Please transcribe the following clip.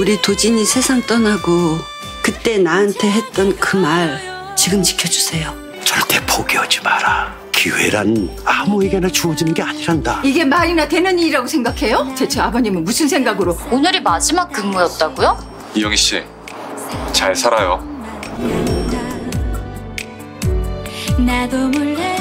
우리 도진이 세상 떠나고 그때 나한테 했던 그 말 지금 지켜주세요. 절대 포기하지 마라. 기회란 아무에게나 주어지는 게 아니란다. 이게 말이나 되는 일이라고 생각해요? 대체 아버님은 무슨 생각으로? 오늘이 마지막 근무였다고요? 이영희 씨, 잘 살아요. 나도 몰래